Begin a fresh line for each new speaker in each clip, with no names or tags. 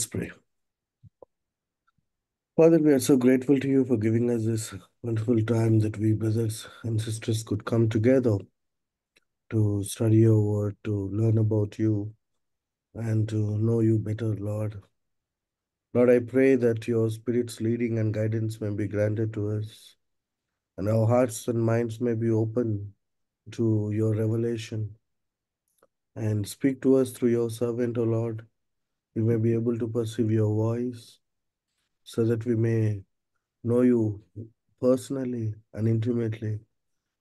Let's pray. Father, we are so grateful to you for giving us this wonderful time that we brothers and sisters could come together to study your word, to learn about you, and to know you better, Lord. Lord, I pray that your Spirit's leading and guidance may be granted to us, and our hearts and minds may be open to your revelation. And speak to us through your servant, O Lord. We may be able to perceive your voice so that we may know you personally and intimately,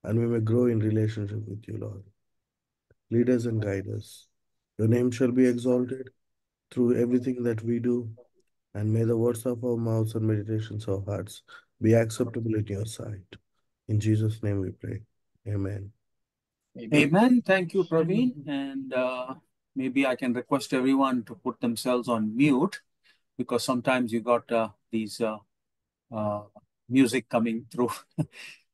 and we may grow in relationship with you, Lord. Lead us and guide us. Your name shall be exalted through everything that we do, and may the words of our mouths and meditations of our hearts be acceptable in your sight. In Jesus' name we pray. Amen.
Amen. Thank you, Praveen. And uh, maybe I can request everyone to put themselves on mute because sometimes you got uh, these uh, uh music coming through.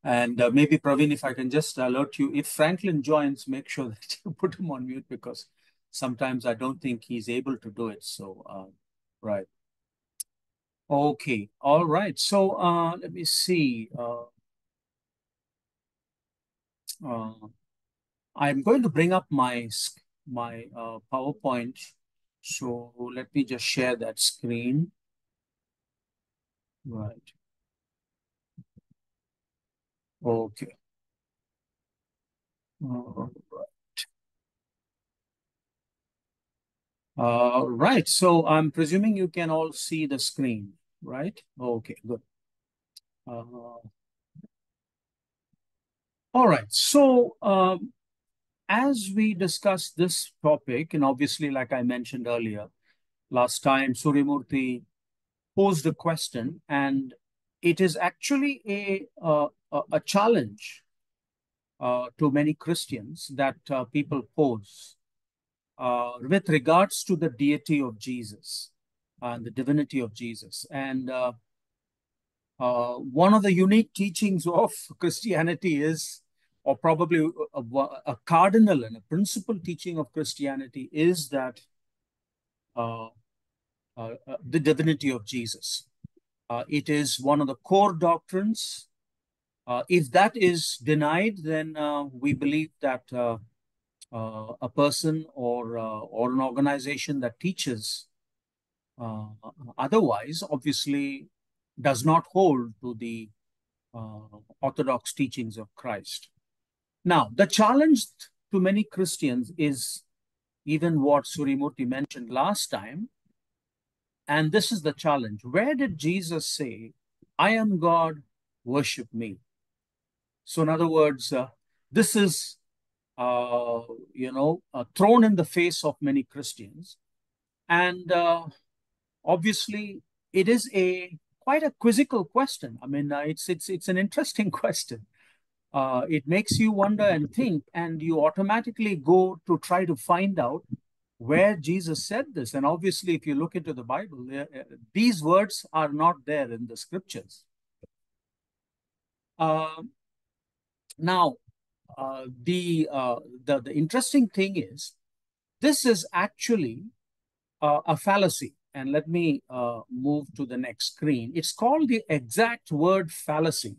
and uh, maybe, Praveen, if I can just alert you, if Franklin joins, make sure that you put him on mute because sometimes I don't think he's able to do it. So, uh, right. Okay. All right. So let me see. I'm going to bring up my my uh, PowerPoint. So let me just share that screen. Right. Okay. All right. Uh, right. So I'm presuming you can all see the screen, right? Okay, good. Uh, all right. So um, as we discuss this topic, and obviously, like I mentioned earlier, last time Suryamurthy posed a question, and it is actually a, a, a challenge uh, to many Christians that uh, people pose uh, with regards to the deity of Jesus and the divinity of Jesus. And uh, uh, one of the unique teachings of Christianity is or probably a, a, cardinal and a principal teaching of Christianity is that uh, uh, uh, the divinity of Jesus. Uh, it is one of the core doctrines. Uh, if that is denied, then uh, we believe that a person or or an organization that teaches otherwise, obviously, does not hold to the orthodox teachings of Christ. Now, the challenge to many Christians is even what Suryamurthy mentioned last time. And this is the challenge. Where did Jesus say, I am God, worship me? So, in other words, uh, this is, uh, you know, uh, thrown in the face of many Christians. And uh, obviously, it is a quite a quizzical question. I mean, uh, it's, it's, it's an interesting question uh, it makes you wonder and think, and you automatically go to try to find out where Jesus said this. And obviously, if you look into the Bible, uh, these words are not there in the scriptures. Uh, now, uh, the, uh, the the interesting thing is, this is actually uh, a fallacy. And let me uh, move to the next screen. It's called the exact word fallacy.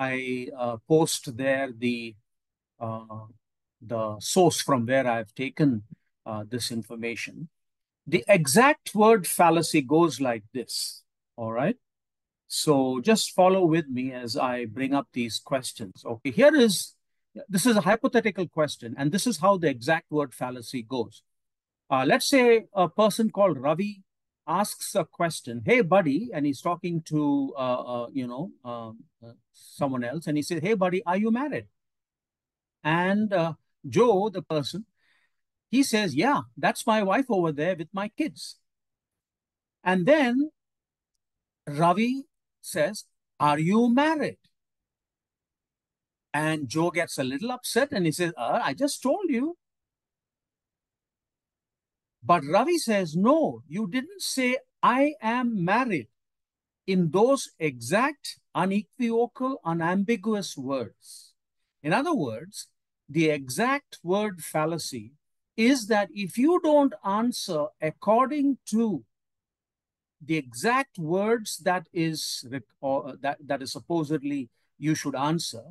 I uh, post there the uh, the source from where I've taken uh, this information. The exact word fallacy goes like this. All right. So just follow with me as I bring up these questions. Okay, here is this is a hypothetical question, and this is how the exact word fallacy goes. Uh, let's say a person called Ravi asks a question, "Hey, buddy," and he's talking to uh, uh, you know um, uh, someone else, and he says, "Hey, buddy, are you married?" And uh, Joe, the person, he says, "Yeah, that's my wife over there with my kids." And then Ravi says, "Are you married?" And Joe gets a little upset and he says, uh, I just told you. But Ravi says, no, you didn't say, I am married in those exact unequivocal, unambiguous words. In other words, the exact word fallacy is that if you don't answer according to the exact words that is or uh, that, that is supposedly you should answer,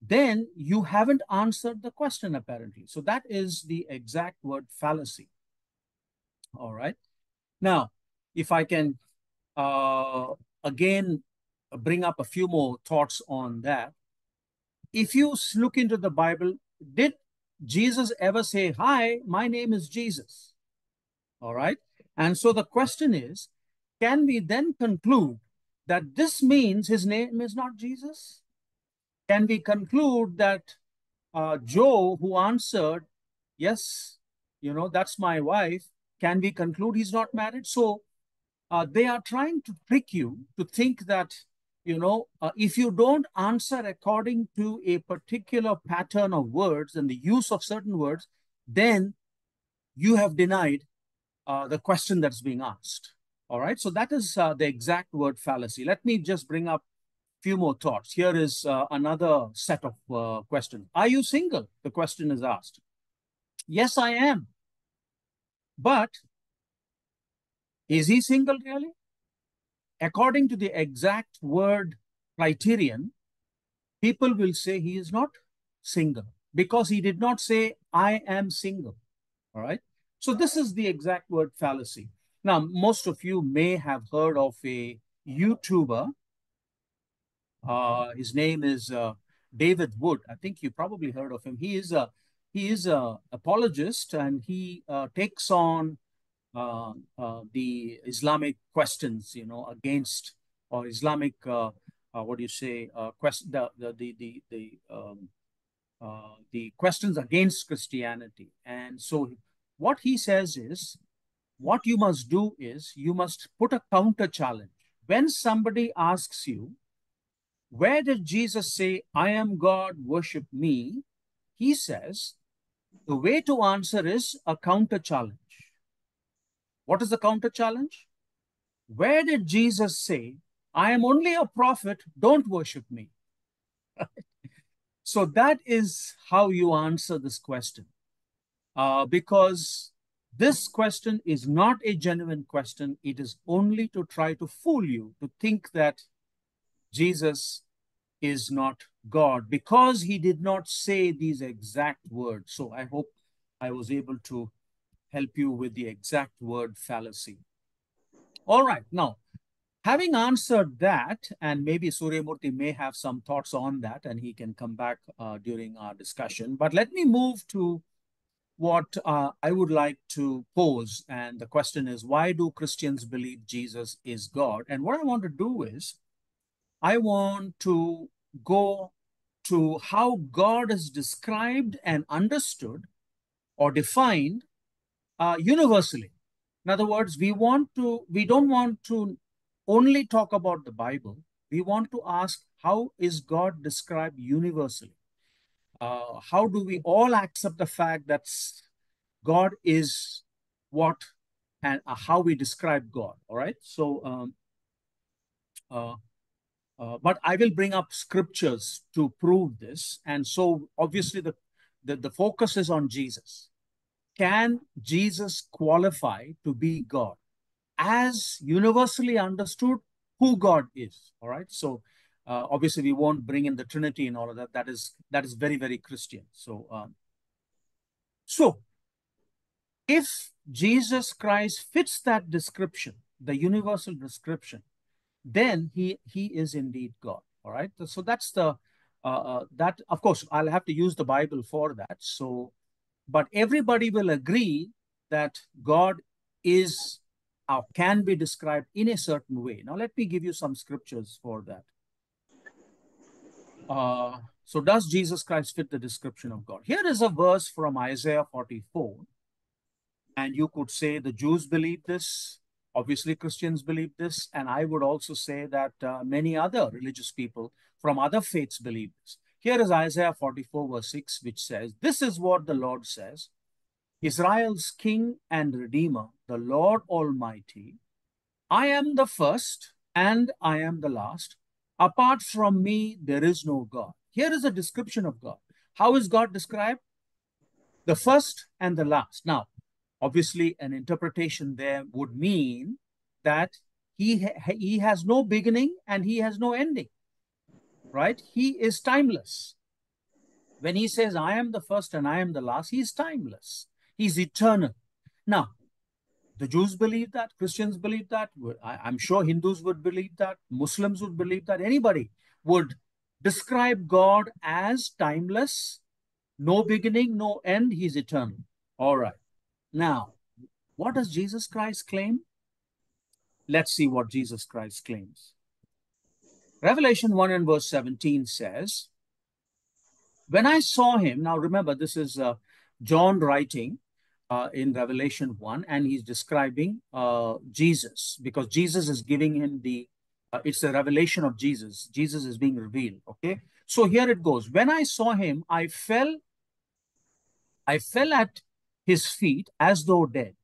then you haven't answered the question apparently. So that is the exact word fallacy. All right. Now, if I can uh, again bring up a few more thoughts on that. If you look into the Bible, did Jesus ever say, Hi, my name is Jesus? All right. And so the question is, can we then conclude that this means his name is not Jesus? Can we conclude that uh, Joe, who answered, Yes, you know, that's my wife, can we conclude he's not married? So uh, they are trying to trick you to think that, you know, uh, if you don't answer according to a particular pattern of words and the use of certain words, then you have denied uh, the question that's being asked. All right. So that is uh, the exact word fallacy. Let me just bring up a few more thoughts. Here is uh, another set of uh, questions. Are you single? The question is asked. Yes, I am. But is he single really? According to the exact word criterion, people will say he is not single because he did not say, I am single. All right. So this is the exact word fallacy. Now, most of you may have heard of a YouTuber. Uh, his name is uh, David Wood. I think you probably heard of him. He is a he is a apologist and he uh, takes on uh, uh, the Islamic questions, you know, against or Islamic uh, uh, what do you say? question the the the the the, um, the questions against Christianity, and so what he says is what you must do is you must put a counter challenge. When somebody asks you, where did Jesus say, I am God, worship me? He says, the way to answer is a counter challenge. What is the counter challenge? Where did Jesus say, I am only a prophet, don't worship me? so that is how you answer this question. Uh, because this question is not a genuine question. It is only to try to fool you to think that Jesus is not God because he did not say these exact words. So I hope I was able to help you with the exact word fallacy. All right. Now, having answered that, and maybe Suryamurthy may have some thoughts on that and he can come back uh, during our discussion. But let me move to what uh, I would like to pose. And the question is, why do Christians believe Jesus is God? And what I want to do is, I want to go to how God is described and understood or defined uh, universally. In other words, we want to, we don't want to only talk about the Bible. We want to ask, how is God described universally? uh, how do we all accept the fact that God is what and how we describe God? All right. So, um, uh, uh, but I will bring up scriptures to prove this. And so, obviously, the, the, the focus is on Jesus. Can Jesus qualify to be God as universally understood who God is? All right. So, uh, obviously, we won't bring in the Trinity and all of that. That is that is very very Christian. So, um, so if Jesus Christ fits that description, the universal description, then he he is indeed God. All right. So that's the uh, uh, that of course I'll have to use the Bible for that. So, but everybody will agree that God is or can be described in a certain way. Now, let me give you some scriptures for that. Uh, so does Jesus Christ fit the description of God? Here is a verse from Isaiah 44. And you could say the Jews believe this. Obviously, Christians believe this. And I would also say that uh, many other religious people from other faiths believe this. Here is Isaiah 44, verse 6, which says, This is what the Lord says Israel's King and Redeemer, the Lord Almighty. I am the first and I am the last. Apart from me, there is no God. Here is a description of God. How is God described? The first and the last. Now, obviously, an interpretation there would mean that he, ha he has no beginning and he has no ending, right? He is timeless. When he says, I am the first and I am the last, he is timeless. He's eternal. Now, the Jews believe that, Christians believe that, I'm sure Hindus would believe that, Muslims would believe that, anybody would describe God as timeless, no beginning, no end, he's eternal. All right. Now, what does Jesus Christ claim? Let's see what Jesus Christ claims. Revelation 1 and verse 17 says, When I saw him, now remember, this is uh, John writing uh, in Revelation 1, and he's describing uh, Jesus because Jesus is giving him the, uh, it's a revelation of Jesus. Jesus is being revealed, okay? So here it goes. When I saw him, I fell, I fell at his feet as though dead.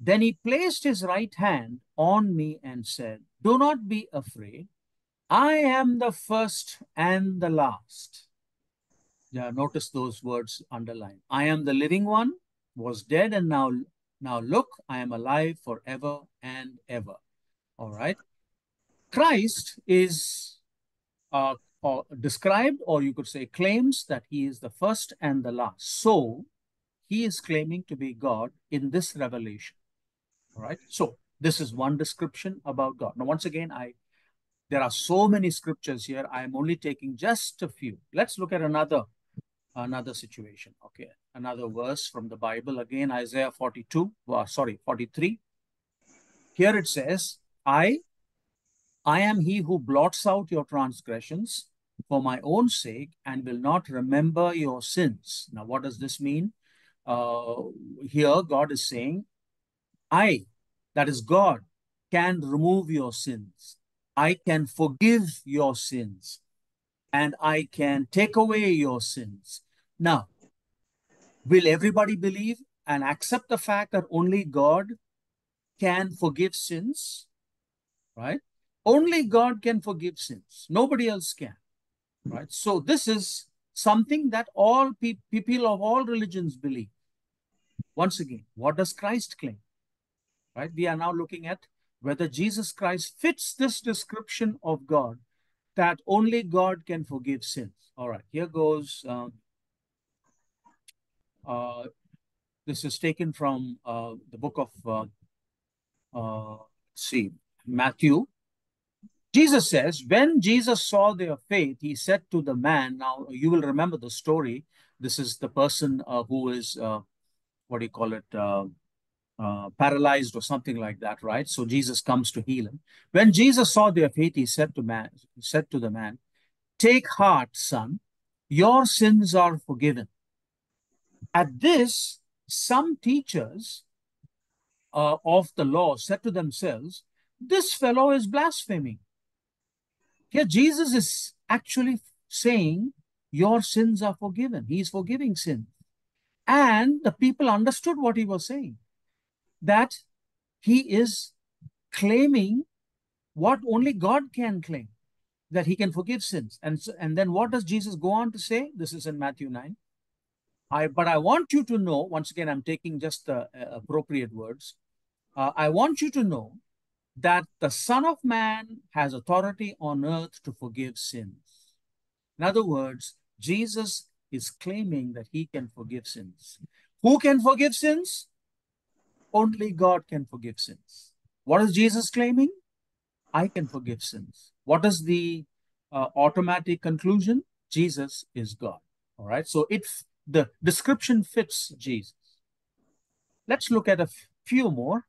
Then he placed his right hand on me and said, Do not be afraid. I am the first and the last. Yeah, notice those words underlined. I am the living one, was dead, and now, now look, I am alive forever and ever. All right. Christ is uh, or described, or you could say claims that he is the first and the last. So he is claiming to be God in this revelation. All right. So this is one description about God. Now, once again, I there are so many scriptures here. I am only taking just a few. Let's look at another another situation. Okay, another verse from the Bible again, Isaiah 42. Well, sorry, 43. Here it says, "I, I am he who blots out your transgressions for my own sake, and will not remember your sins." Now, what does this mean? Uh, here, God is saying, I, that is God, can remove your sins. I can forgive your sins and I can take away your sins. Now, will everybody believe and accept the fact that only God can forgive sins? Right? Only God can forgive sins. Nobody else can. Right? So, this is something that all pe people of all religions believe. Once again, what does Christ claim? right? We are now looking at whether Jesus Christ fits this description of God that only God can forgive sins. All right, here goes. Um, uh, this is taken from uh, the book of, uh, uh see, Matthew. Jesus says, when Jesus saw their faith, he said to the man, now you will remember the story. This is the person uh, who is, uh, what do you call it, uh, paralyzed or something like that, right? So Jesus comes to heal him. When Jesus saw their faith, he said to man, said to the man, "Take heart, son, your sins are forgiven." At this, some teachers uh, of the law said to themselves, "This fellow is blaspheming." Here, Jesus is actually saying, "Your sins are forgiven." He is forgiving sin, and the people understood what he was saying that he is claiming what only God can claim, that he can forgive sins. And, so, and then what does Jesus go on to say? This is in Matthew 9. I, but I want you to know, once again, I'm taking just the uh, appropriate words. Uh, I want you to know that the Son of Man has authority on earth to forgive sins. In other words, Jesus is claiming that he can forgive sins. Who can forgive sins? Only God can forgive sins. What is Jesus claiming? I can forgive sins. What is the uh, automatic conclusion? Jesus is God. All right. So it the description fits Jesus. Let's look at a few more.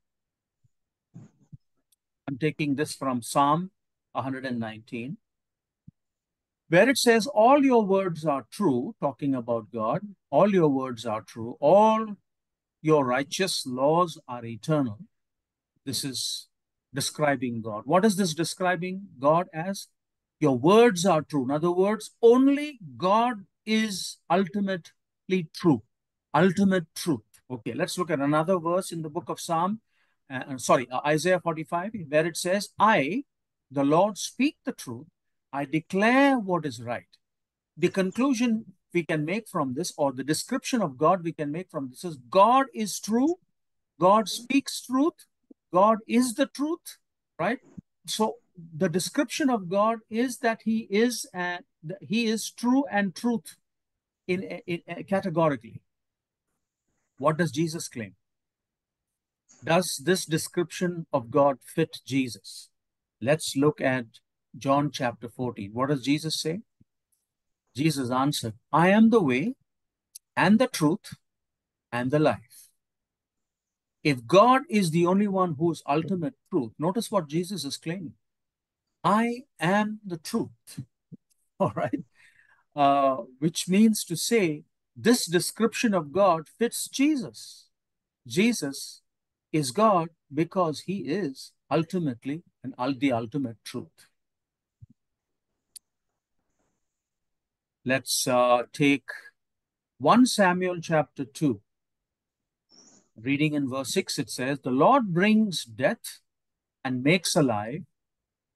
I'm taking this from Psalm 119, where it says, All your words are true, talking about God. All your words are true. All your righteous laws are eternal. This is describing God. What is this describing God as? Your words are true. In other words, only God is ultimately true. Ultimate truth. Okay, let's look at another verse in the book of Psalm. Uh, uh sorry, uh, Isaiah 45, where it says, I, the Lord, speak the truth. I declare what is right. The conclusion we can make from this, or the description of God we can make from this is God is true, God speaks truth, God is the truth, right? So the description of God is that He is and He is true and truth in, in, in categorically. What does Jesus claim? Does this description of God fit Jesus? Let's look at John chapter 14. What does Jesus say? Jesus answered, I am the way and the truth and the life. If God is the only one who is ultimate truth, notice what Jesus is claiming. I am the truth. All right. Uh, which means to say, this description of God fits Jesus. Jesus is God because he is ultimately and the ultimate truth. Let's uh, take 1 Samuel chapter 2. Reading in verse 6, it says, The Lord brings death and makes alive.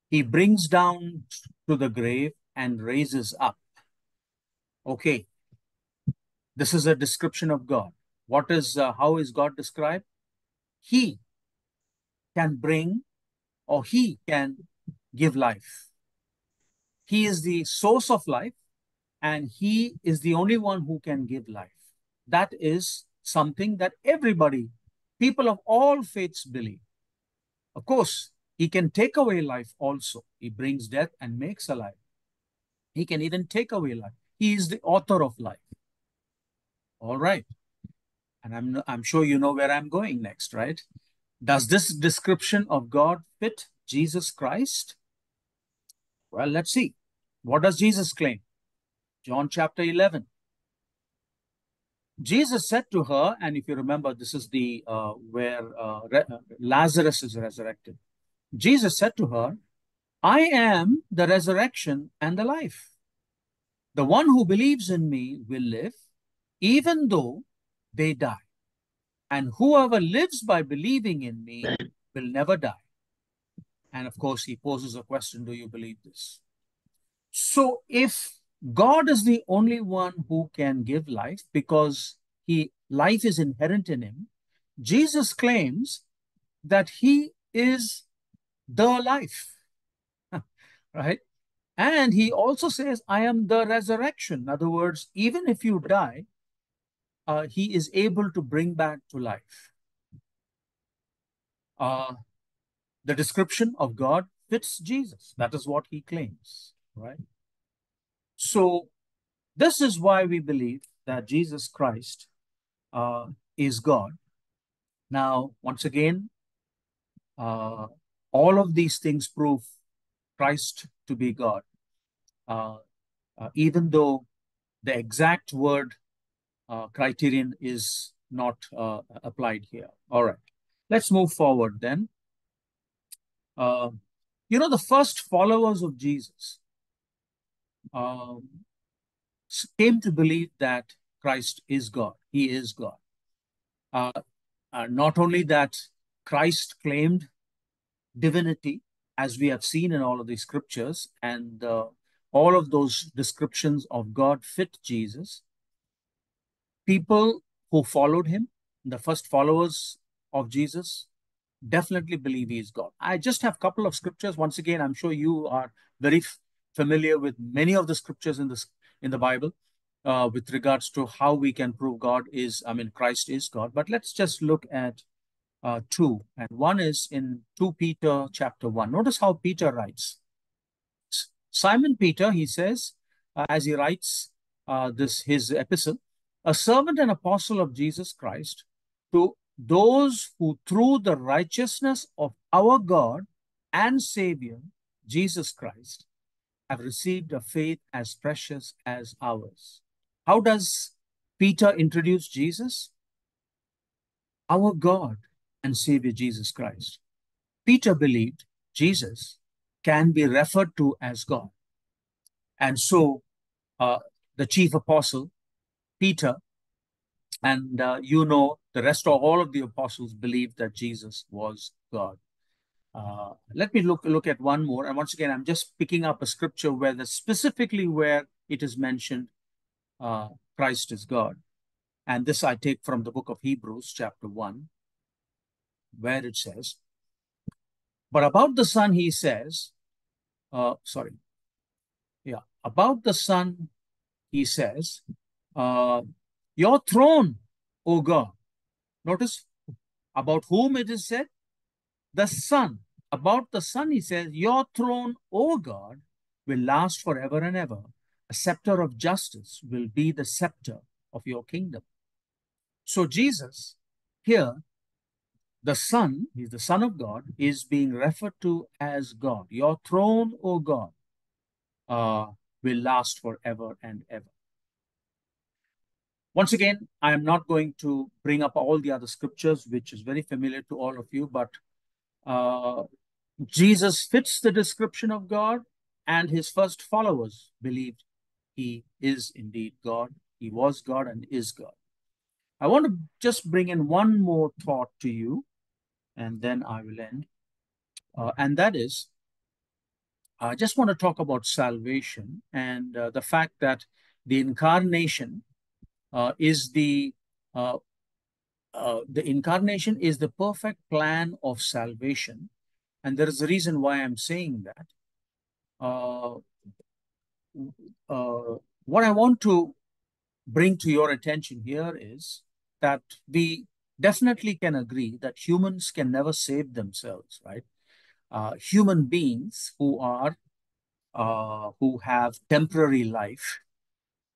He brings down to the grave and raises up. Okay. This is a description of God. What is, uh, how is God described? He can bring or he can give life. He is the source of life and he is the only one who can give life. That is something that everybody, people of all faiths believe. Of course, he can take away life also. He brings death and makes alive. He can even take away life. He is the author of life. All right. And I'm, I'm sure you know where I'm going next, right? Does this description of God fit Jesus Christ? Well, let's see. What does Jesus claim? John chapter 11. Jesus said to her, and if you remember, this is the uh, where uh, Lazarus is resurrected. Jesus said to her, I am the resurrection and the life. The one who believes in me will live, even though they die. And whoever lives by believing in me will never die. And of course, he poses a question Do you believe this? So, if God is the only one who can give life because he life is inherent in him, Jesus claims that he is the life. right? And he also says, I am the resurrection. In other words, even if you die, uh, he is able to bring back to life. Uh, the description of God fits Jesus. That is what he claims, right? So, this is why we believe that Jesus Christ uh, is God. Now, once again, uh, all of these things prove Christ to be God, uh, uh even though the exact word uh, criterion is not uh, applied here. All right, let's move forward then. You know, the first followers of Jesus um, came to believe that Christ is God. He is God. Uh, uh, not only that, Christ claimed divinity, as we have seen in all of the scriptures, and uh, all of those descriptions of God fit Jesus people who followed him, the first followers of Jesus, definitely believe he is God. I just have a couple of scriptures. Once again, I'm sure you are very familiar with many of the scriptures in this in the Bible uh, with regards to how we can prove God is, I mean, Christ is God. But let's just look at uh, two, and one is in two Peter chapter one. Notice how Peter writes. Simon Peter, he says, uh, as he writes uh, this his epistle, a servant and apostle of Jesus Christ, to those who through the righteousness of our God and Savior, Jesus Christ, have received a faith as precious as ours. How does Peter introduce Jesus? Our God and Savior Jesus Christ. Peter believed Jesus can be referred to as God. And so uh, the chief apostle Peter, and uh, you know the rest of all of the apostles believed that Jesus was God. Uh, let me look look at one more, and once again, I'm just picking up a scripture where the specifically where it is mentioned, uh, Christ is God, and this I take from the book of Hebrews, chapter one, where it says, But about the Son, he says, uh, sorry, yeah, about the Son, he says, uh, Your throne, O God. Notice about whom it is said? The Son. About the Son, he says, Your throne, O God, will last forever and ever. A scepter of justice will be the scepter of your kingdom. So, Jesus here, the Son, he's the Son of God, is being referred to as God. Your throne, O God, uh, will last forever and ever. Once again, I am not going to bring up all the other scriptures, which is very familiar to all of you, but uh, Jesus fits the description of God, and his first followers believed he is indeed God. He was God and is God. I want to just bring in one more thought to you, and then I will end. Uh, and that is, I just want to talk about salvation and uh, the fact that the incarnation uh, is the uh, the incarnation is the perfect plan of salvation, and there is a reason why I'm saying that. Uh, uh, what I want to bring to your attention here is that we definitely can agree that humans can never save themselves, right? Uh, human beings who are uh, who have temporary life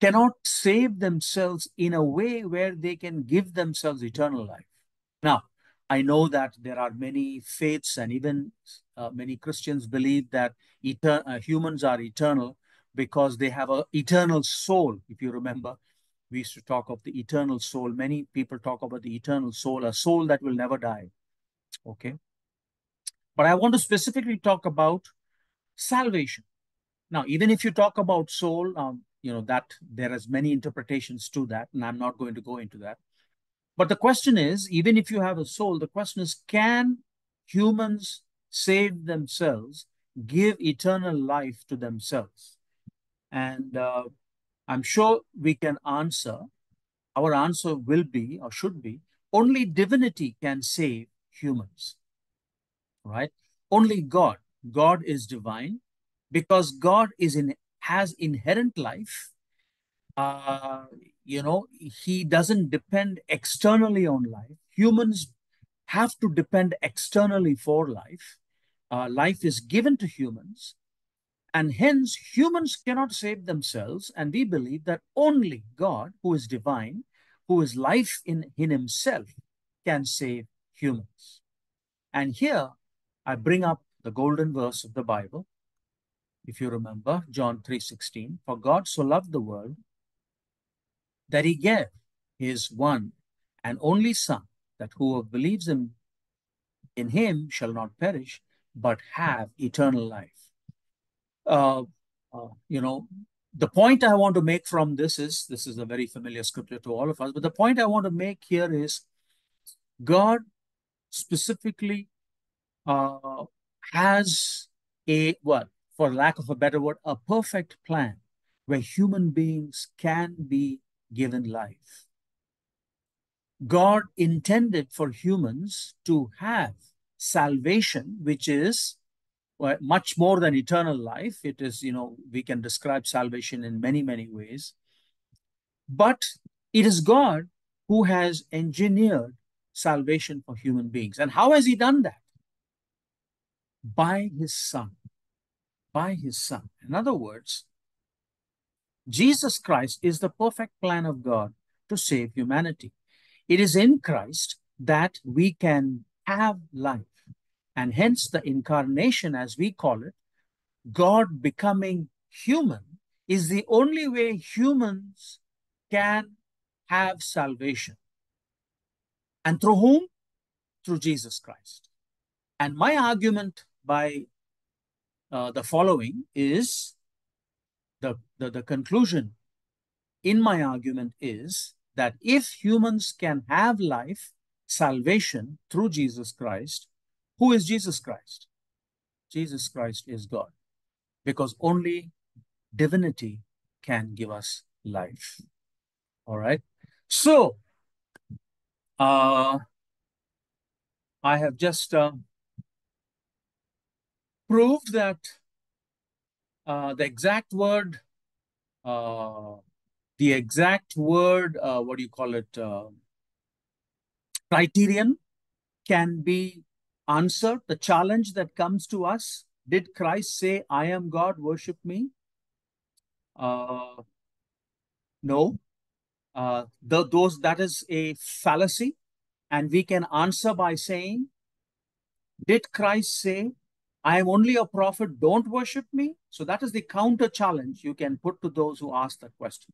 cannot save themselves in a way where they can give themselves eternal life. Now, I know that there are many faiths and even uh, many Christians believe that etern- uh, humans are eternal because they have an eternal soul. If you remember, we used to talk of the eternal soul. Many people talk about the eternal soul, a soul that will never die. Okay. But I want to specifically talk about salvation. Now, even if you talk about soul, um, you know that there is many interpretations to that, and I'm not going to go into that. But the question is, even if you have a soul, the question is, can humans save themselves, give eternal life to themselves? And uh, I'm sure we can answer. Our answer will be, or should be, only divinity can save humans. Right? Only God. God is divine because God is in has inherent life. Uh, you know, he doesn't depend externally on life. Humans have to depend externally for life. Uh, life is given to humans, and hence humans cannot save themselves. And we believe that only God, who is divine, who is life in, in himself, can save humans. And here I bring up the golden verse of the Bible. If you remember, John 3:16, for God so loved the world that he gave his one and only Son, that whoever believes in, in him shall not perish, but have eternal life. Uh, uh, you know, the point I want to make from this is this is a very familiar scripture to all of us, but the point I want to make here is God specifically uh, has a what, for lack of a better word, a perfect plan where human beings can be given life. God intended for humans to have salvation, which is well, much more than eternal life. It is, you know, we can describe salvation in many, many ways. But it is God who has engineered salvation for human beings. And how has He done that? By His Son. By His Son. In other words, Jesus Christ is the perfect plan of God to save humanity. It is in Christ that we can have life. And hence the incarnation, as we call it, God becoming human, is the only way humans can have salvation. And through whom? Through Jesus Christ. And my argument by uh, the following is the, the, the conclusion in my argument is that if humans can have life, salvation through Jesus Christ, who is Jesus Christ? Jesus Christ is God, because only divinity can give us life. All right. So, uh, I have just uh, proved that uh, the exact word, uh, the exact word, uh, what do you call it, uh, criterion can be answered. The challenge that comes to us, did Christ say, I am God, worship me? Uh, no. Uh, the, those that is a fallacy and we can answer by saying did christ say i am only a prophet don't worship me. So that is the counter challenge you can put to those who ask that question.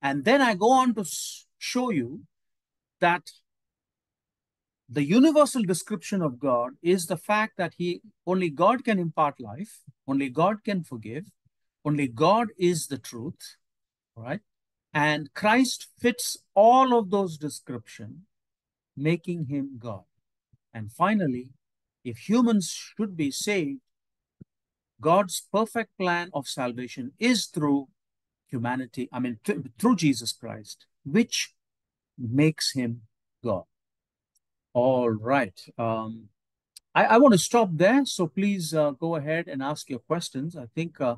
And then i go on to show you that the universal description of god is the fact that he only god can impart life only god can forgive only god is the truth right and Christ fits all of those descriptions, making him God. And finally, if humans should be saved, God's perfect plan of salvation is through humanity, I mean, th through Jesus Christ, which makes him God. All right. Um, I, I want to stop there. So please uh, go ahead and ask your questions. I think, uh,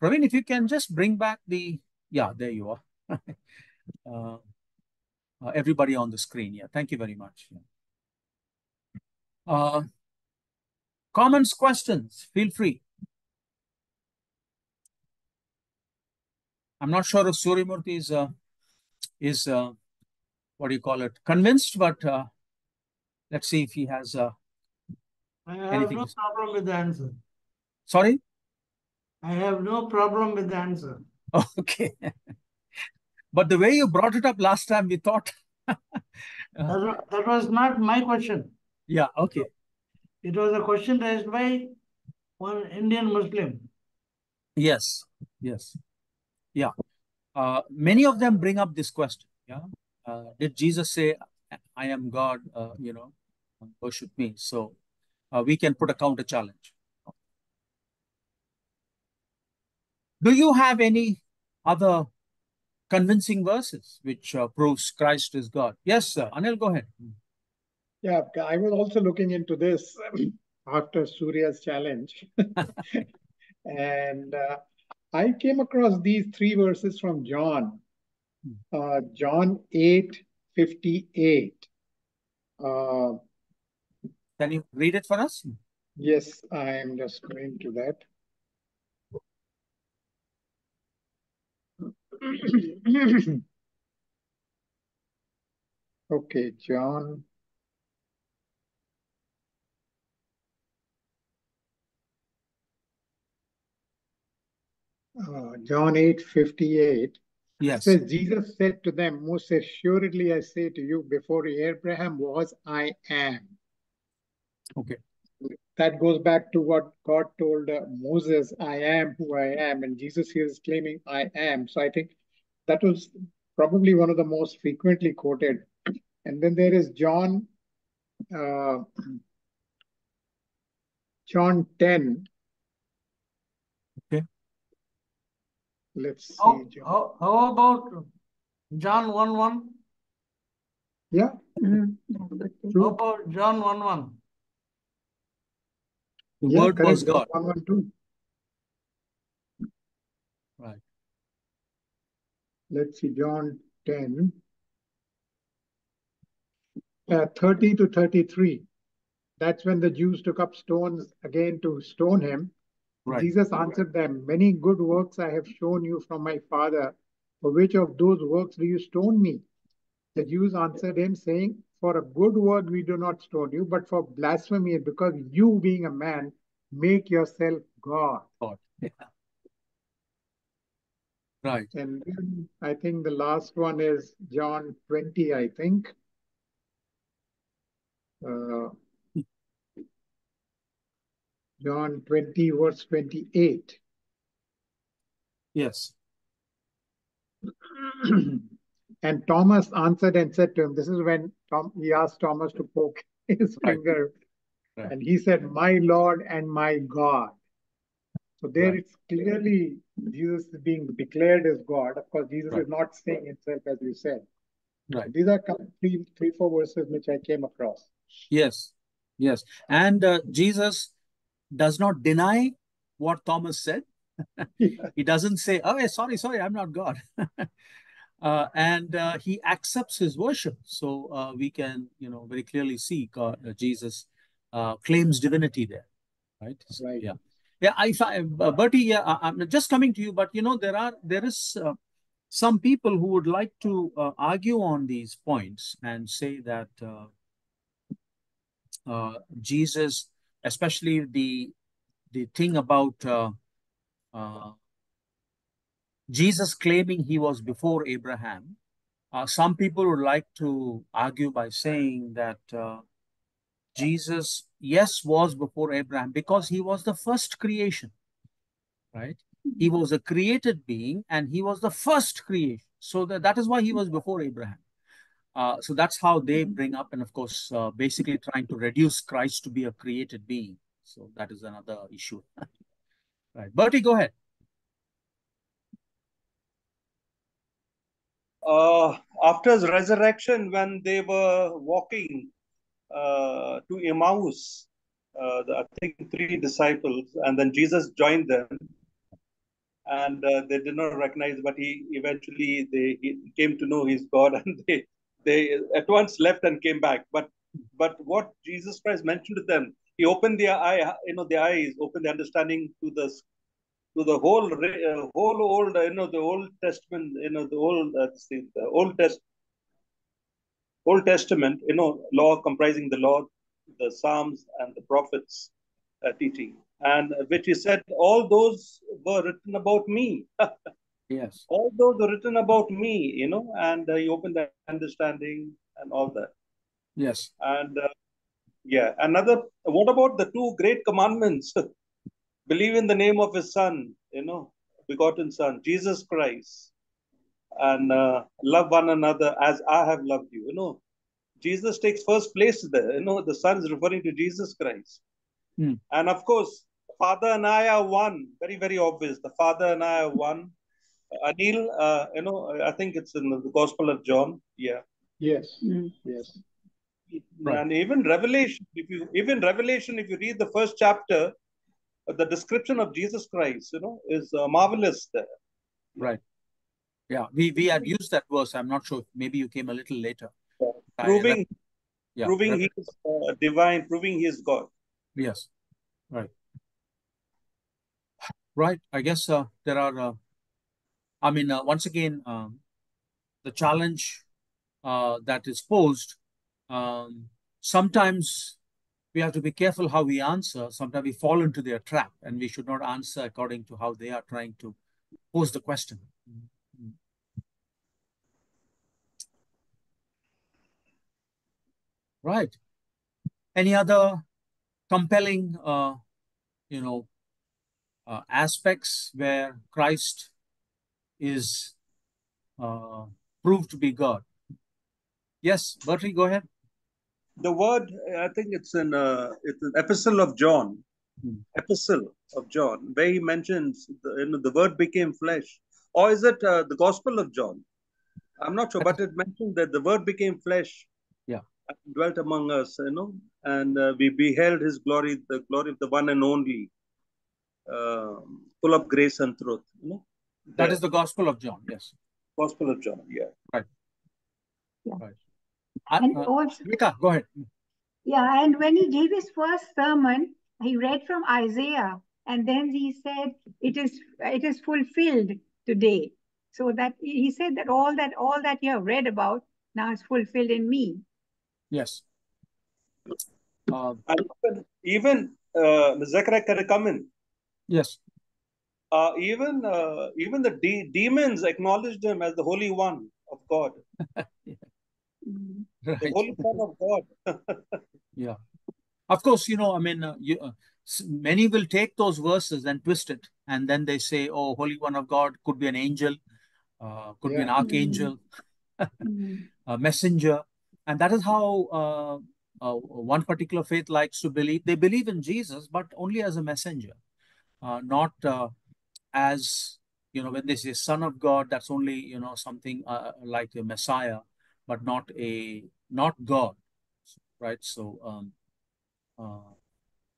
Praveen, if you can just bring back the, yeah, there you are. uh, uh, everybody on the screen. Yeah, thank you very much. Uh, comments, questions, feel free. I'm not sure if Suryamurthy is, uh, is uh, what do you call it, convinced, but uh, let's see if he has uh,
I have no problem with the answer.
Sorry?
I have no problem with the answer.
Okay. But the way you brought it up last time, we thought.
uh, that was not my question.
Yeah, okay.
It was a question raised by one Indian Muslim.
Yes, yes. Yeah. Uh, many of them bring up this question. Yeah. Uh, did Jesus say, I am God, uh, you know, worship me? So uh, we can put a counter challenge. Do you have any other convincing verses which uh, proves Christ is God. Yes, sir. Anil, go ahead.
Yeah, I was also looking into this after Surya's challenge. and uh, I came across these three verses from John. Hmm. Uh, John 8 58. Uh,
Can you read it for us?
Yes, I am just going to that. okay, John. Uh, John 8 58.
Yes.
Says Jesus said to them, Most assuredly I say to you, before Abraham was, I am.
Okay
that goes back to what God told uh, Moses, I am who I am. And Jesus here is claiming, I am. So I think that was probably one of the most frequently quoted. And then there is John, uh, John 10.
Okay.
Let's see.
How, how, how about John 1 1?
Yeah.
Mm -hmm. How about John 1 1?
The yeah, word was God.
Right. Let's see, John 10. Uh, 30 to 33. That's when the Jews took up stones again to stone him. Right. Jesus answered them, Many good works I have shown you from my Father. For which of those works do you stone me? The Jews answered him, saying, for a good word we do not stone you, but for blasphemy, because you, being a man, make yourself God.
God. Yeah. Right.
And then I think the last one is John 20, I think. Uh, John 20, verse 28.
Yes.
And Thomas answered and said to him, This is when Tom he asked Thomas to poke his right. finger. Right. And he said, My Lord and my God. So there right. it's clearly Jesus is being declared as God. Of course, Jesus is not saying himself as you said.
Right.
These are three, three, four verses which I came across.
Yes, yes. And uh, Jesus does not deny what Thomas said. he doesn't say, "Oh, sorry, sorry, I'm not God," uh, and uh, he accepts his worship. So uh, we can, you know, very clearly see God, uh, Jesus uh, claims divinity there, right? So,
Right.
Yeah, yeah. I, uh, Bertie, yeah, I, am just coming to you, but you know, there are there is uh, some people who would like to uh, argue on these points and say that uh, uh, Jesus, especially the the thing about uh, uh, Jesus claiming he was before Abraham, uh, some people would like to argue by saying that uh, Jesus, yes, was before Abraham because he was the first creation, right? He was a created being and he was the first creation. So that, that is why he was before Abraham. Uh, so that's how they bring up, and of course, uh, basically trying to reduce Christ to be a created being. So that is another issue. right. Bertie, go ahead.
Uh, after his resurrection, when they were walking uh, to Emmaus, uh, the, I think three disciples, and then Jesus joined them, and uh, they did not recognize, but he eventually they he came to know he's God, and they they at once left and came back. But but what Jesus Christ mentioned to them, he opened their eye, you know, their eyes, opened the understanding to the to the whole uh, whole old, you know, the Old Testament, you know, the old uh, the Old Test Old Testament, you know, law comprising the law, the Psalms, and the prophets, uh, teaching, and which he said all those were written about me.
yes.
All those were written about me, you know, and uh, he opened that understanding and all that.
Yes.
And uh, yeah, another. What about the two great commandments? Believe in the name of His Son, you know, begotten Son, Jesus Christ, and uh, love one another as I have loved you. You know, Jesus takes first place there. You know, the Son is referring to Jesus Christ,
Hmm.
and of course, Father and I are one. Very, very obvious. The Father and I are one. Anil, uh, you know, I think it's in the Gospel of John. Yeah.
Yes,
Mm.
yes.
Right.
And even Revelation, if you even Revelation, if you read the first chapter, uh, the description of Jesus Christ, you know, is uh, marvelous there.
Right. Yeah. We we had used that verse. I'm not sure. Maybe you came a little later. I-
proving
Yeah.
proving
Rev-
he is uh, divine, proving he is God.
Yes. Right. Right. I guess uh, there are. I mean, uh, once again, um, the challenge uh, that is posed. Um, sometimes we have to be careful how we answer. Sometimes we fall into their trap, and we should not answer according to how they are trying to pose the question. Right. Any other compelling, uh, you know, uh, aspects where Christ is uh, proved to be God? Yes, Bertie, go ahead.
The word, I think it's in uh, it's an epistle of John,
Hmm.
epistle of John, where he mentions the, you know, the word became flesh, or is it uh, the Gospel of John? I'm not sure, but it mentioned that the word became flesh.
Yeah.
Dwelt among us, you know, and uh, we beheld his glory, the glory of the one and only, um, full of grace and truth. You know,
That
The
is the Gospel of John. Yes.
Gospel of John. Yeah.
right.
And
uh,
also,
Vika, go ahead.
yeah, and when he gave his first sermon, he read from Isaiah, and then he said, "It is it is fulfilled today." So that he said that all that all that you have read about now is fulfilled in me.
Yes. Uh,
even, even uh, Zechariah can come in.
yes.
Uh, even uh, even the de- demons acknowledged him as the Holy One of God,
Mm.
the Holy Son of God.
Yeah. Of course, you know, I mean, uh, you, uh, many will take those verses and twist it, and then they say, "Oh, Holy One of God could be an angel, uh, could be an archangel,
Mm.
a messenger," and that is how uh, uh, one particular faith likes to believe. They believe in Jesus, but only as a messenger, uh, not uh, as you know. When they say Son of God, that's only you know something uh, like a Messiah, but not a not God, right? So. Um, uh,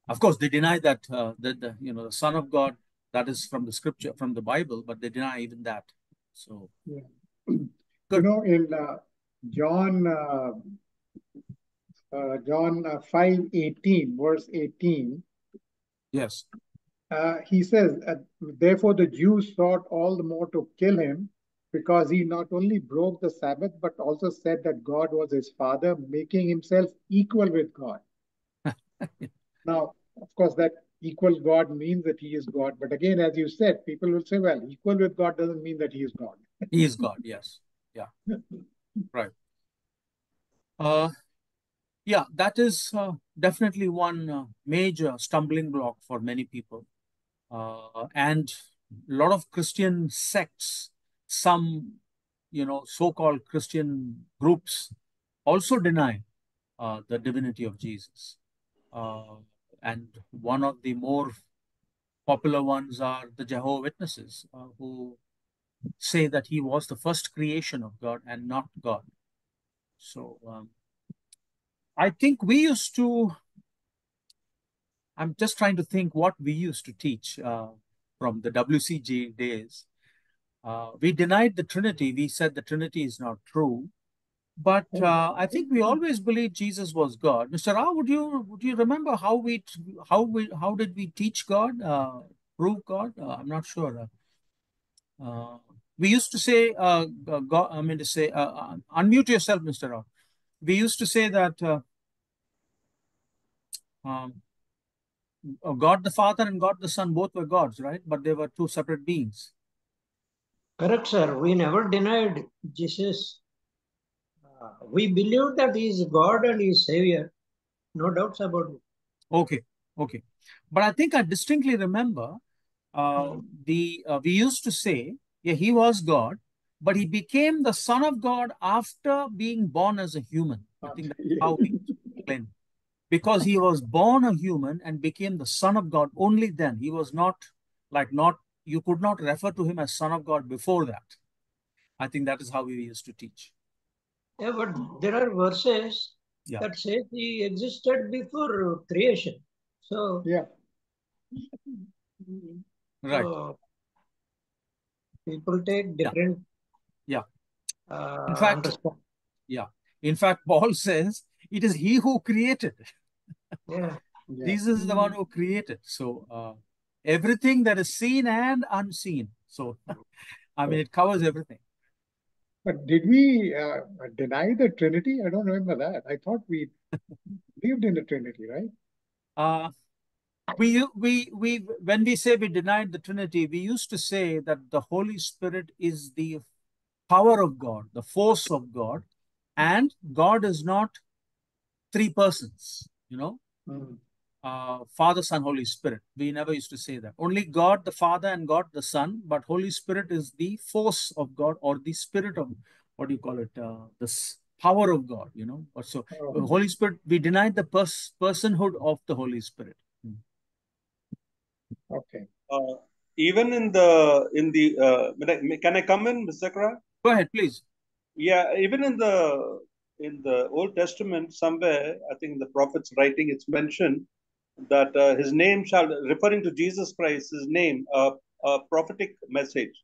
of course, they deny that uh, that the you know the Son of God that is from the Scripture from the Bible, but they deny even that. So
yeah, you know in uh, John uh, uh John uh, five eighteen verse eighteen.
Yes.
Uh, he says, therefore the Jews sought all the more to kill him because he not only broke the Sabbath, but also said that God was his father, making himself equal with God. now, of course, that equal God means that he is God. But again, as you said, people will say, well, equal with God doesn't mean that he is God.
he is God, yes. Yeah. right. Uh, yeah, that is uh, definitely one uh, major stumbling block for many people. And a lot of Christian sects, some, you know, so-called Christian groups also deny uh, the divinity of Jesus. Uh, and one of the more popular ones are the Jehovah Witnesses, uh, who say that he was the first creation of God and not God. So um, I think we used to, I'm just trying to think what we used to teach uh, from the WCG days. Uh, we denied the Trinity. We said the Trinity is not true. But uh, I think we always believed Jesus was God. Mr. Rao, would you would you remember how we how we how did we teach God, uh, prove God? Uh, I'm not sure. Uh, we used to say, uh, God, I mean to say, unmute yourself, Mr. Rao. We used to say that um, God the Father and God the Son both were gods, right? But they were two separate beings.
Correct, sir. We never denied Jesus we believe that he is God and he is Savior. No doubts about it.
Okay, okay. But I think I distinctly remember uh, the uh, we used to say, yeah, he was God, but he became the Son of God after being born as a human. I think that's how we explain. Because he was born a human and became the Son of God only then. He was not like not you could not refer to him as Son of God before that. I think that is how we used to teach.
Yeah, but there are verses yeah. that say he existed before creation. So
yeah,
right. So
people take different.
Yeah.
yeah. Uh,
in fact, understand. yeah. In fact, Paul says it is he who created.
Yeah.
yeah. Jesus is the one who created. So uh, everything that is seen and unseen. So I mean, it covers everything.
But did we uh, deny the Trinity? I don't remember that. I thought we believed in the Trinity, right?
Uh, we we we when we say we denied the Trinity, we used to say that the Holy Spirit is the power of God, the force of God, and God is not three persons. You know, mm uh, Father, Son, Holy Spirit. We never used to say that. Only God the Father and God the Son, but Holy Spirit is the force of God or the Spirit of, what do you call it? Uh, this power of God, you know. Or So, oh. Holy Spirit, we denied the pers personhood of the Holy Spirit. Hmm.
Okay.
Uh, even in the, in the, uh, can I come in, Mr. Sakra?
Go ahead, please.
Yeah, even in the, in the Old Testament, somewhere, I think in the prophet's writing, it's mentioned that uh, his name shall, referring to Jesus Christ, his name, uh, a prophetic message,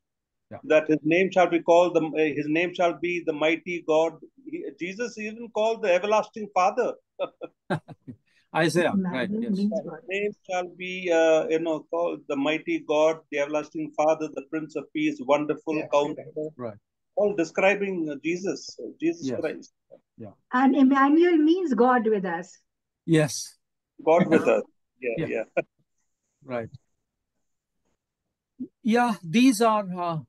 yeah. that his name shall be called, the, uh, his name shall be the mighty God. He, Jesus even called the everlasting Father.
Isaiah, right? Yes. His
name shall be, uh, you know, called the mighty God, the everlasting Father, the Prince of Peace, wonderful yeah, Counselor.
Right.
All describing uh, Jesus, Jesus
yes.
Christ.
Yeah.
And Emmanuel means God with us.
Yes.
God with us. Yeah, yeah. yeah.
right. Yeah, these are uh,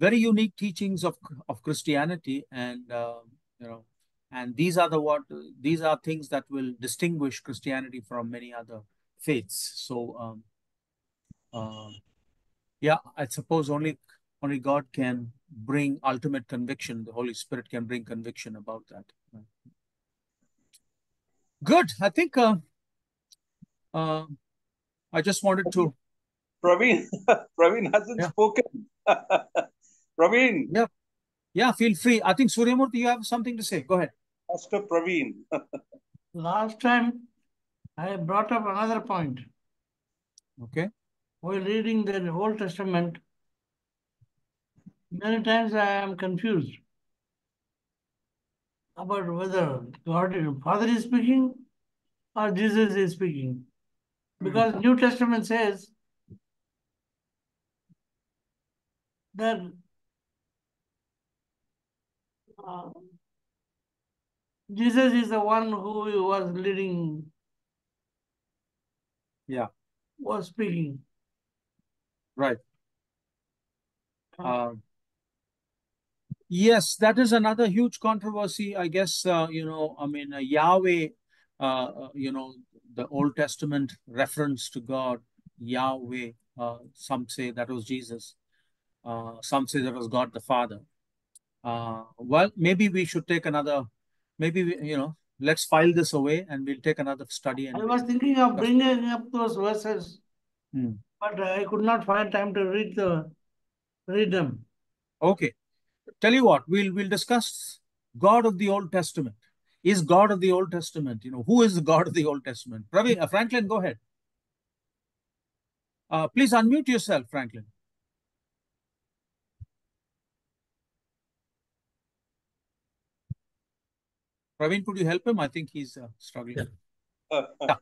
very unique teachings of of Christianity, and uh, you know, and these are the what these are things that will distinguish Christianity from many other faiths. So, um, uh, yeah, I suppose only only God can bring ultimate conviction. The Holy Spirit can bring conviction about that. Good. I think uh, uh, I just wanted to.
Praveen, Praveen hasn't yeah. spoken. Praveen.
Yeah, yeah. Feel free. I think Suryamurthy, you have something to say. Go ahead.
Pastor Praveen.
Last time, I brought up another point.
Okay.
While reading the Old Testament, many times I am confused about whether God, Father is speaking or Jesus is speaking. Because New Testament says that uh, Jesus is the one who was leading,
Yeah.
was speaking.
Right. Uh, yes, that is another huge controversy. I guess, uh, you know, I mean, uh, Yahweh, uh, uh, you know, the Old Testament reference to God, Yahweh, uh, some say that was Jesus. Uh, some say that was God the Father. Uh, well, maybe we should take another, maybe, we, you know, let's file this away and we'll take another study. And
I was thinking of bringing up those verses,
Hmm.
but I could not find time to read the read them.
Okay. Tell you what, we'll we'll discuss God of the Old Testament. Is God of the Old Testament? You know, who is the God of the Old Testament? Pravi, uh, Franklin, go ahead. Uh, please unmute yourself, Franklin. Praveen, could you help him? I think he's uh, struggling.
Yeah.
Yeah.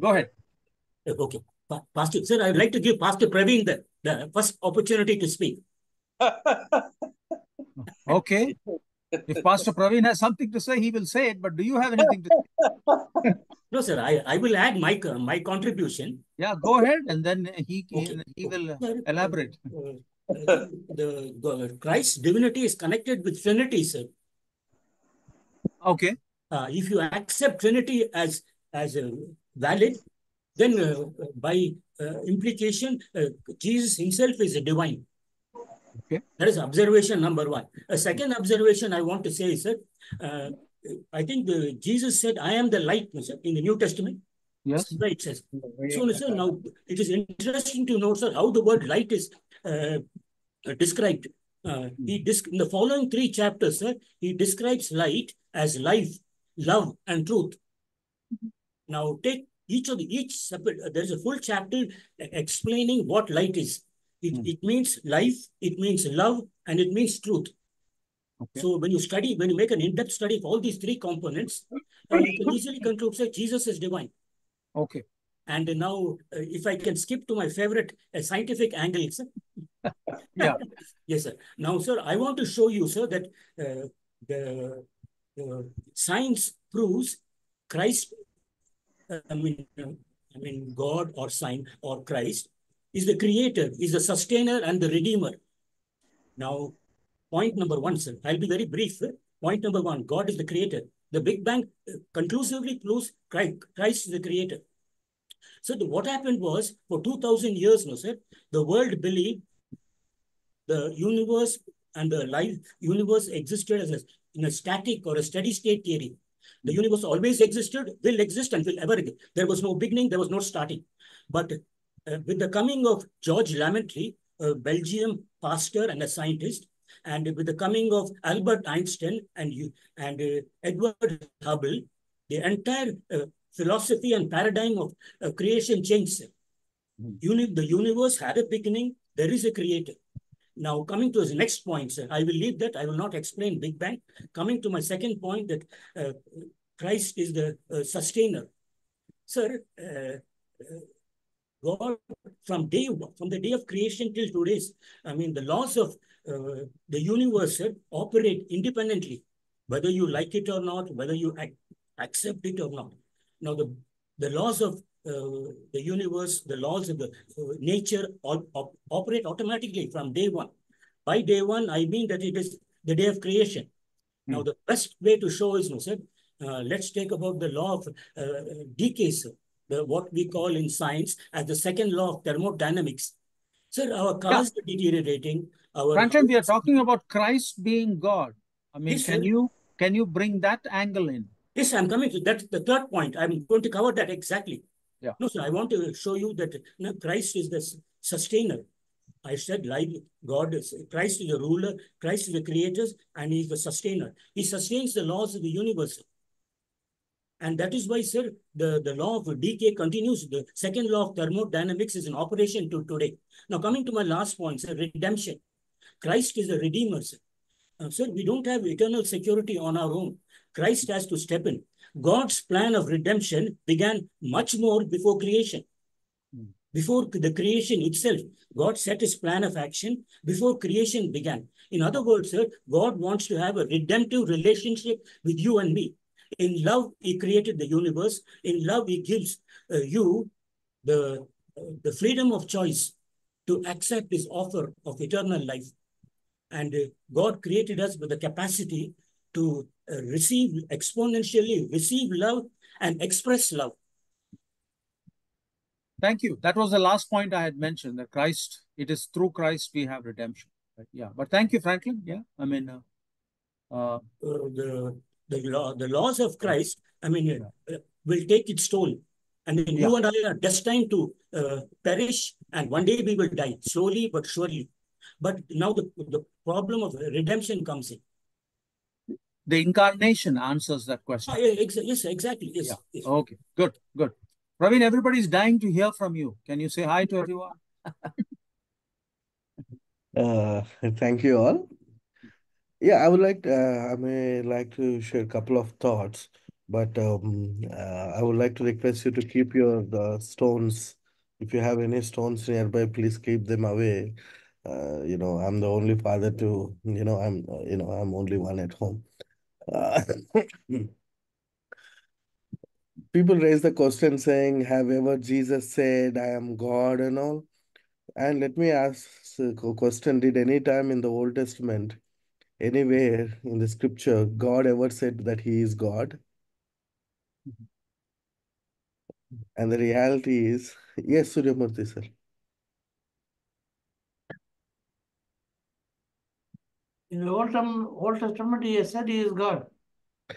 Go ahead.
Okay. Pa- Pastor, sir, I would like to give Pastor Praveen the, the first opportunity to speak.
Okay. If Pastor Praveen has something to say, he will say it. But do you have anything to say?
No, sir, I, I will add my, my contribution.
Yeah, go ahead, and then he
Okay.
he will uh,
Sir,
elaborate.
uh, uh, the, the Christ's divinity is connected with Trinity, sir.
Okay.
Uh, if you accept Trinity as, as uh, valid, then uh, by uh, implication, uh, Jesus himself is a divine.
Okay.
That is observation number one. A second observation I want to say is that uh, I think the, Jesus said, I am the light sir, in the New Testament.
Yes.
Right, sir. So, sir, now it is interesting to note, sir, how the word light is uh, described. Uh, he dis- in the following three chapters, sir, he describes light as life, love, and truth. Now, take each of the each separate. Uh, there is a full chapter explaining what light is. It,
Hmm.
it means life, it means love, and it means truth.
Okay.
So when you study, when you make an in-depth study of all these three components, uh, you can easily conclude that Jesus is divine.
Okay.
And now, uh, if I can skip to my favorite uh, scientific angle, sir.
Yeah.
yes, sir. Now, sir, I want to show you, sir, that uh, the, the science proves Christ, uh, I mean, uh, I mean, God or sign or Christ is the creator, is the sustainer and the redeemer. Now, point number one, sir. I'll be very brief. Point number one, God is the creator. The Big Bang uh, conclusively proves Christ, is the creator. So the, what happened was, for 2000 years no, sir, the world believed the universe and the life universe existed as a, in a static or a steady state theory. The universe always existed, will exist, and will ever exist. There was no beginning, there was no starting. But uh, with the coming of George Lemaître, a Belgium pastor and a scientist, and with the coming of Albert Einstein and you and uh, Edward Hubble, the entire uh, philosophy and paradigm of uh, creation changed.
Hmm.
Uni- the universe had a beginning. There is a creator. Now, coming to the next point, sir, I will leave that. I will not explain Big Bang. Coming to my second point, that uh, Christ is the uh, sustainer. Sir, uh, uh, God, from day from the day of creation till today's, I mean, the laws of uh, the universe operate independently, whether you like it or not, whether you ac accept it or not. Now, the the laws of uh, the universe, the laws of the uh, nature all op operate automatically from day one. By day one, I mean that it is the day of creation.
Hmm.
Now, the best way to show is, no, sir, uh, let's take about the law of uh, decay, sir, the, what we call in science as the second law of thermodynamics. Sir, our cars are deteriorating. Our
Franklin, we are talking about Christ being God. I mean,
Yes,
can
sir.
you can you bring that angle in?
Yes, I'm coming to that. The third point. I'm going to cover that exactly.
Yeah.
No, sir. I want to show you that you know, Christ is the sustainer. I said, like God is Christ is the ruler, Christ is the creator, and He's the sustainer. He sustains the laws of the universe. And that is why, sir, the, the law of decay continues. The second law of thermodynamics is in operation to today. Now, coming to my last point, sir, redemption. Christ is a redeemer, sir. Uh, sir, we don't have eternal security on our own. Christ has to step in. God's plan of redemption began much more before creation. Before the creation itself, God set his plan of action before creation began. In other words, sir, God wants to have a redemptive relationship with you and me. In love, he created the universe. In love, he gives uh, you the, uh, the freedom of choice to accept his offer of eternal life. And uh, God created us with the capacity to uh, receive exponentially, receive love and express love.
Thank you. That was the last point I had mentioned that Christ, it is through Christ we have redemption. Right? Yeah. But thank you, Franklin. Yeah. I mean, uh, uh,
the the law, the laws of Christ, I mean, uh, will take its toll. I mean, yeah. you and I are destined to uh, perish, and one day we will die, slowly but surely. But now the, the problem of redemption comes in.
The incarnation answers that question.
Ah, yeah, ex yes, exactly. Yes,
yeah.
yes.
Okay, good, good. Praveen, is dying to hear from you. Can you say hi to everyone?
uh, thank you all. Yeah, I would like uh, I may like to share a couple of thoughts, but um, uh, I would like to request you to keep your the stones. If you have any stones nearby, please keep them away. Uh, you know, I'm the only father to, you know, I'm, uh, you know, I'm only one at home. Uh, people raise the question saying, have ever Jesus said, I am God and all? And let me ask a question, did any time in the Old Testament, anywhere in the scripture, God ever said that he is God? Mm-hmm. And the reality is, yes, Suryamurthy sir.
In the Old, Old Testament, he has said he is God.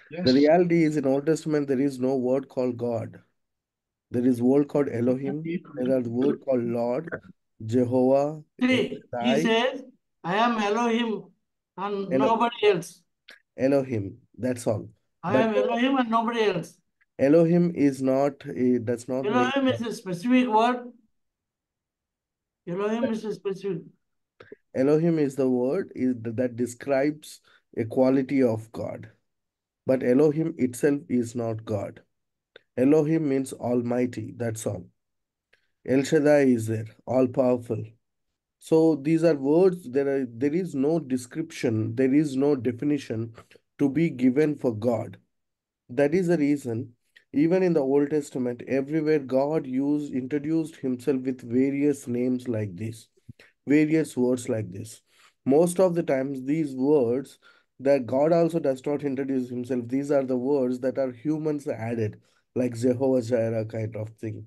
Yes. The reality is in Old Testament, there is no word called God. There is word called Elohim. There are the word called Lord, Jehovah.
See, he says, I am Elohim and Elohim. nobody else.
Elohim, that's all.
I but am Elohim and nobody else.
Elohim is not, eh, it does not.
Elohim is a specific word. Elohim is a specific.
Elohim is the word is that describes a quality of God. But Elohim itself is not God. Elohim means almighty, that's all. El Shaddai is there, all powerful. So these are words, there, are, there is no description, there is no definition to be given for God. That is the reason, even in the Old Testament, everywhere God used, introduced himself with various names like this, various words like this. Most of the times, these words that God also does not introduce himself. These are the words that are humans added, like Jehovah Jireh kind of thing,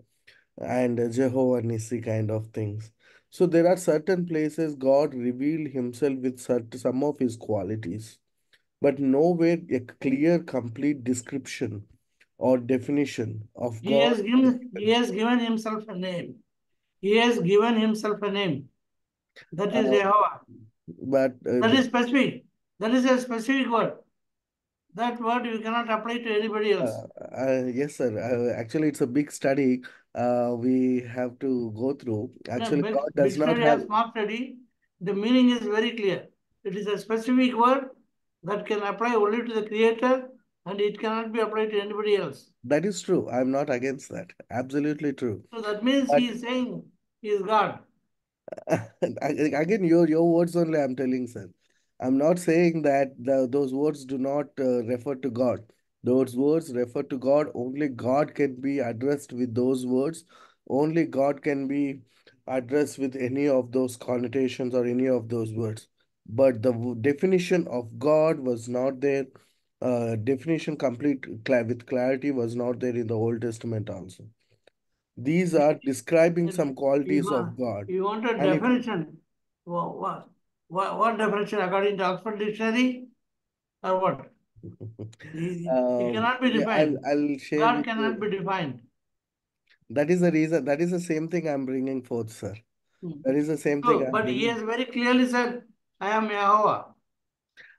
and Jehovah Nissi kind of things. So there are certain places God revealed himself with certain, some of his qualities, but nowhere a clear, complete description or definition of God. he.
Has given, he has given himself a name. He has given himself a name. That is uh, Jehovah.
But uh,
that is specific. That is a specific word. That word you cannot apply to anybody else.
Uh, uh, yes, sir. Uh, actually, it's a big study uh, we have to go through. Actually,
big,
God does not have...
study. The meaning is very clear. It is a specific word that can apply only to the creator and it cannot be applied to anybody else.
That is true. I'm not against that. Absolutely true.
So that means but... he is saying he is God.
Again, your, your words only I'm telling, sir. I'm not saying that the, those words do not uh, refer to God. Those words refer to God. Only God can be addressed with those words. Only God can be addressed with any of those connotations or any of those words. But the definition of God was not there. Uh, definition complete with clarity was not there in the Old Testament also. These are describing some qualities
want,
of God.
You want a definition? What? What, what definition according to Oxford Dictionary or what? It, um, cannot be defined.
Yeah, I'll, I'll share
God cannot you. be defined.
That is the reason. That is the same thing I'm bringing forth, sir. Hmm. That is the same
so,
thing. I'm
but
bringing.
he has very clearly said, "I am Yahweh."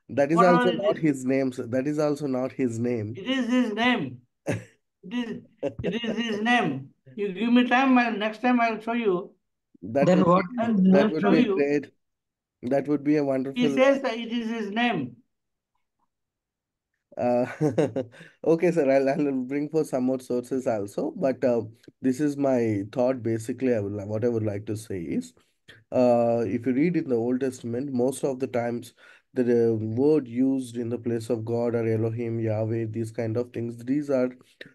That is what also not his name. Sir. That is also not his name.
It is his name. It is, it is his name. You give me time, and next time I'll show you.
That
Then
would
what?
be, that
I'll
would
show
be
you.
great. That would be a wonderful.
He says that it is his name.
Uh, okay, sir. I'll, I'll bring for some more sources also. But uh, this is my thought. Basically, I would what I would like to say is, uh, if you read in the Old Testament, most of the times the word used in the place of God are Elohim, Yahweh, these kind of things. These are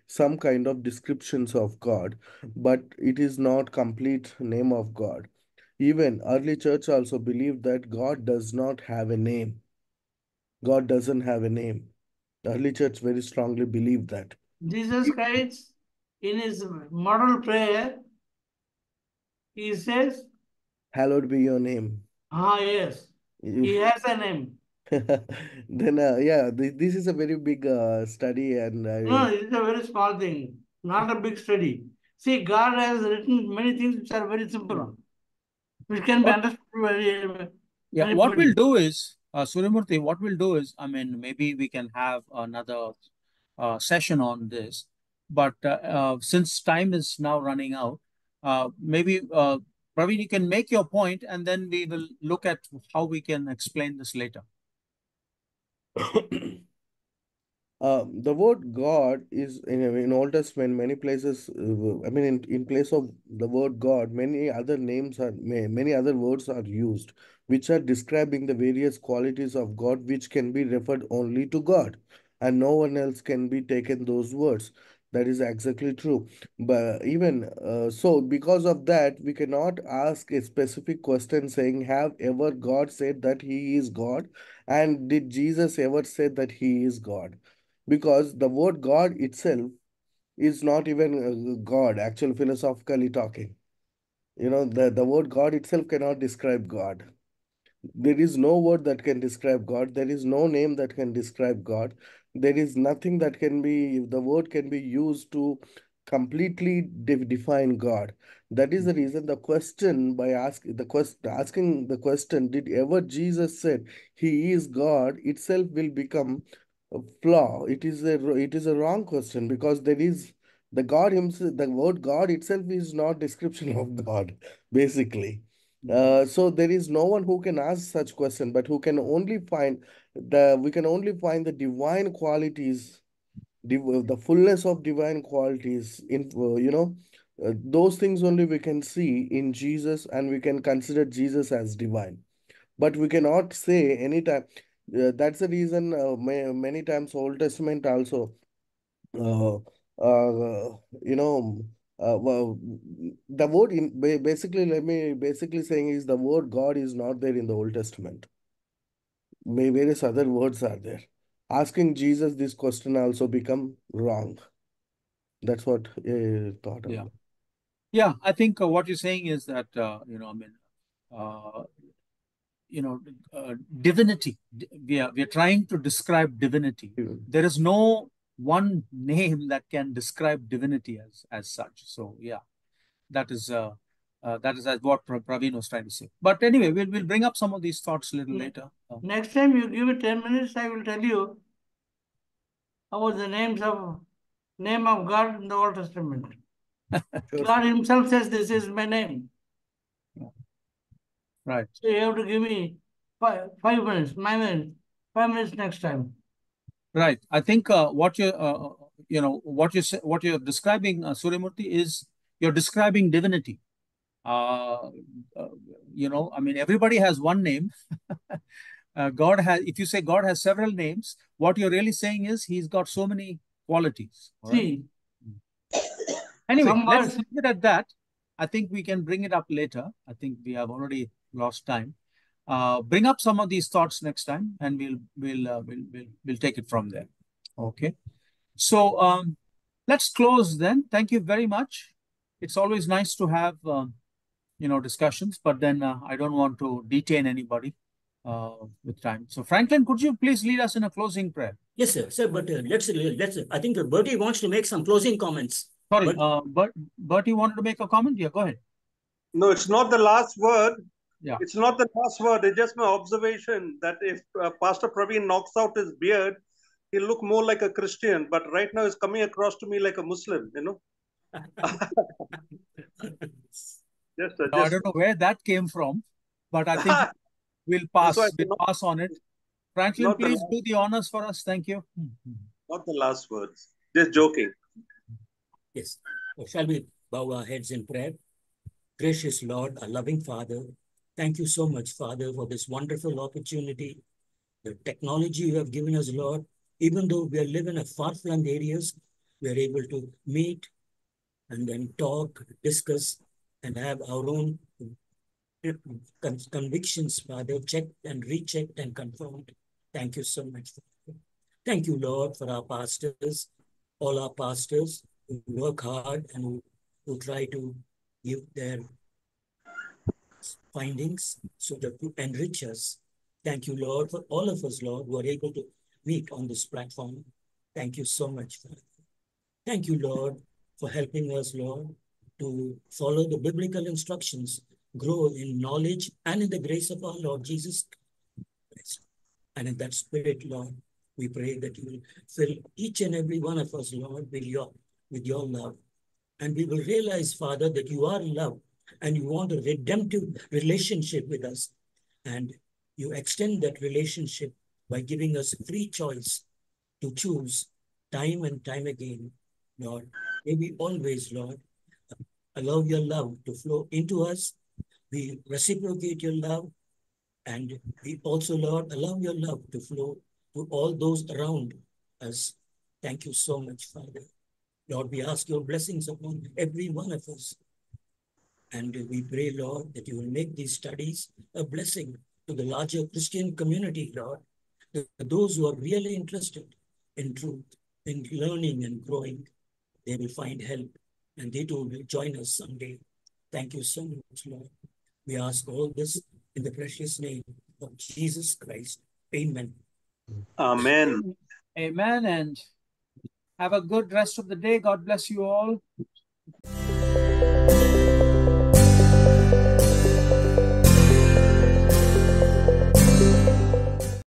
some kind of descriptions of God, but it is not complete name of God. Even early church also believed that God does not have a name. God doesn't have a name. The early church very strongly believed that.
Jesus Christ, in his model prayer, he says,
Hallowed be your name.
ah, yes, he has a name.
then, uh, yeah, th this is a very big uh, study, and I
No, it is a very small thing, not a big study. See, God has written many things which are very simple, which can be understood very.
Yeah, what we'll do is, uh, Suryamurthy, what we'll do is, I mean, maybe we can have another uh, session on this. But uh, uh, since time is now running out, uh, maybe uh, Praveen, you can make your point, and then we will look at how we can explain this later.
Uh, the word God is in in Old Testament many places. Uh, I mean, in, in place of the word God, many other names are many other words are used, which are describing the various qualities of God, which can be referred only to God, and no one else can be taken those words. That is exactly true. But even uh, so, because of that, we cannot ask a specific question saying, "Have ever God said that He is God?" And did Jesus ever say that He is God? Because the word God itself is not even uh, God, actual philosophically talking. You know, the, the word God itself cannot describe God. There is no word that can describe God. There is no name that can describe God. There is nothing that can be, the word can be used to completely de define God. That is the reason the question by asking the question asking the question, did ever Jesus said he is God itself will become flaw. It is a it is a wrong question because there is the God himself, the word God itself is not description of God, basically. Uh, so there is no one who can ask such question, but who can only find the we can only find the divine qualities, div the fullness of divine qualities in uh, you know uh, those things only we can see in Jesus, and we can consider Jesus as divine. But we cannot say anytime. That's the reason uh, ma many times Old Testament also uh, uh, you know, uh, well, the word in basically, let me basically saying is the word God is not there in the Old Testament. May various other words are there. Asking Jesus this question also become wrong. That's what I thought
Yeah.
about.
Yeah, I think uh, what you're saying is that, uh, you know, I mean, uh, you know, uh, divinity. We are we are trying to describe divinity. There is no one name that can describe divinity as as such. So yeah, that is uh, uh, that is what Pra- Praveen was trying to say. But anyway, we'll we'll bring up some of these thoughts a little
Yeah.
later. Uh,
Next time you give me ten minutes, I will tell you about the names of name of God in the Old Testament. God Himself says, "This is my name."
Right.
So you have to give me five, five minutes, my minutes, five minutes next time.
Right. I think uh, what you're, uh, you know, what you what you're describing, uh, Suryamurthy, is you're describing divinity. Uh, uh, you know, I mean, everybody has one name. uh, God has, if you say God has several names, what you're really saying is He's got so many qualities. right?
See,
Anyway,
some
let's leave it at that. I think we can bring it up later. I think we have already lost time. Uh, bring up some of these thoughts next time, and we'll we'll uh, we'll, we'll we'll take it from there. Okay. So um, let's close then. Thank you very much. It's always nice to have um, you know discussions, but then uh, I don't want to detain anybody uh, with time. So Franklin, could you please lead us in a closing prayer?
Yes, sir. Sir, but uh, let's let's. I think uh, Bertie wants to make some closing comments.
Sorry,
But-
uh, Bert, Bertie wanted to make a comment. Yeah, go ahead.
No, it's not the last word.
Yeah.
It's not the last word. It's just my observation that if uh, Pastor Praveen knocks out his beard, he'll look more like a Christian, but right now he's coming across to me like a Muslim, you know.
just, just, I don't know where that came from, but I think we'll pass. We'll pass on it. Franklin, please the do the honors for us. Thank you.
Not the last words. Just joking.
Yes. Shall we bow our heads in prayer? Gracious Lord, our loving Father, thank you so much, Father, for this wonderful opportunity, the technology you have given us, Lord. Even though we living in far-flung areas, we are able to meet and then talk, discuss, and have our own convictions, Father, checked and rechecked and confirmed. Thank you so much. Thank you, Lord, for our pastors, all our pastors who work hard and who, who try to give their findings so that to enrich us. Thank you, Lord, for all of us, Lord, who are able to meet on this platform. Thank you so much, Father. Thank you, Lord, for helping us, Lord, to follow the biblical instructions, grow in knowledge and in the grace of our Lord Jesus Christ. And in that spirit, Lord, we pray that you will fill each and every one of us, Lord, with your, with your love. And we will realize, Father, that you are love and you want a redemptive relationship with us. And you extend that relationship by giving us free choice to choose time and time again, Lord. May we always, Lord, allow your love to flow into us. We reciprocate your love. And we also, Lord, allow your love to flow to all those around us. Thank you so much, Father. Lord, we ask your blessings upon every one of us. And we pray, Lord, that you will make these studies a blessing to the larger Christian community, Lord. Those who are really interested in truth, in learning and growing, they will find help and they too will join us someday. Thank you so much, Lord. We ask all this in the precious name of Jesus Christ. Amen.
Amen.
Amen. And have a good rest of the day. God bless you all.